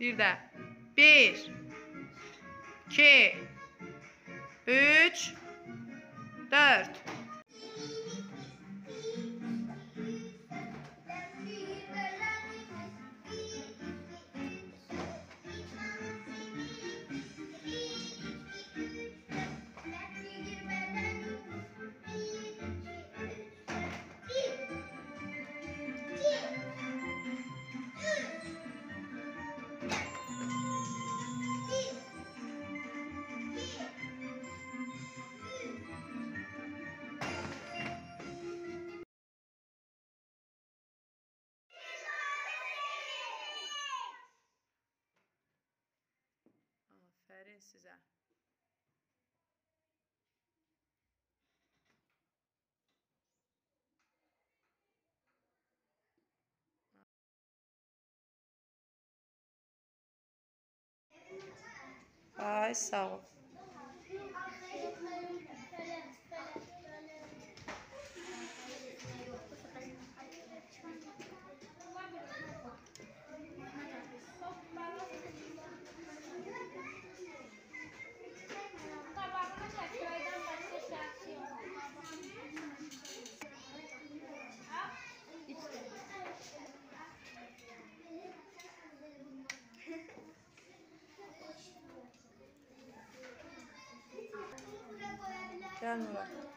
Bir de. Bir. İki. Üç. Dört. Aferin sizə. Ay 站了。